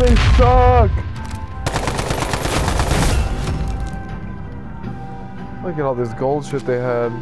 They suck! Look at all this gold shit they had.